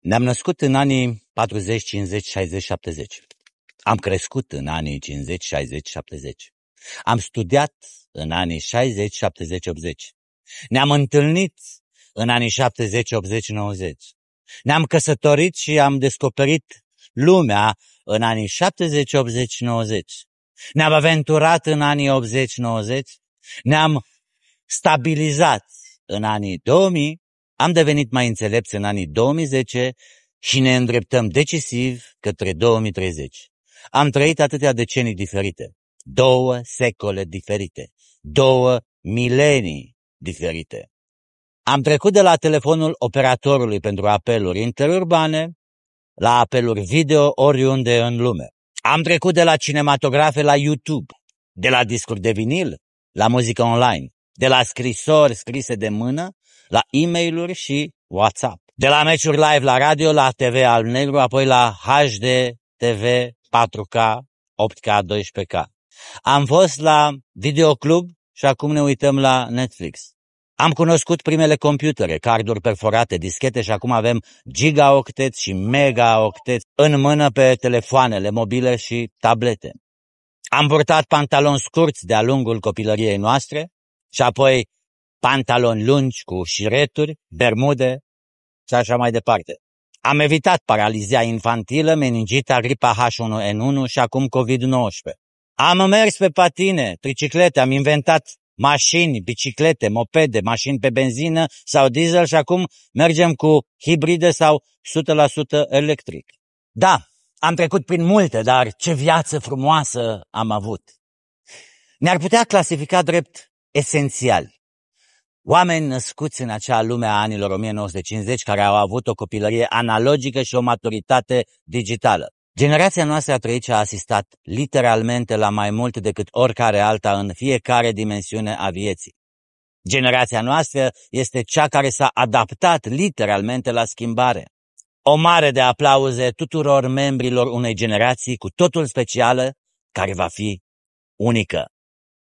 Ne-am născut în anii 40, 50, 60, 70. Am crescut în anii 50, 60, 70. Am studiat în anii 60, 70, 80. Ne-am întâlnit în anii 70, 80, 90. Ne-am căsătorit și am descoperit lumea în anii 70, 80, 90. Ne-am aventurat în anii 80, 90. Ne-am stabilizat în anii 2000 am devenit mai înțelepți în anii 2010 și ne îndreptăm decisiv către 2030. Am trăit atâtea decenii diferite, două secole diferite, două milenii diferite. Am trecut de la telefonul operatorului pentru apeluri interurbane la apeluri video oriunde în lume. Am trecut de la cinematografe la YouTube, de la discuri de vinil la muzică online, de la scrisori scrise de mână la e mail și WhatsApp. De la meciuri live la radio, la TV al negru, apoi la HD, TV, 4K, 8K, 12K. Am fost la videoclub și acum ne uităm la Netflix. Am cunoscut primele computere, carduri perforate, dischete și acum avem gigaoctet și megaoctet în mână pe telefoanele mobile și tablete. Am purtat pantaloni scurți de-a lungul copilăriei noastre și apoi pantaloni lungi cu șireturi, bermude și așa mai departe. Am evitat paralizia infantilă, meningita, gripa H1N1 și acum COVID-19. Am mers pe patine, triciclete, am inventat mașini, biciclete, mopede, mașini pe benzină sau diesel și acum mergem cu hibride sau 100% electric. Da, am trecut prin multe, dar ce viață frumoasă am avut. Ne-ar putea clasifica drept esențiali. Oameni născuți în acea lume a anilor 1950 care au avut o copilărie analogică și o maturitate digitală. Generația noastră a trăit și a asistat literalmente la mai mult decât oricare alta în fiecare dimensiune a vieții. Generația noastră este cea care s-a adaptat literalmente la schimbare. O mare de aplauze tuturor membrilor unei generații cu totul specială, care va fi unică.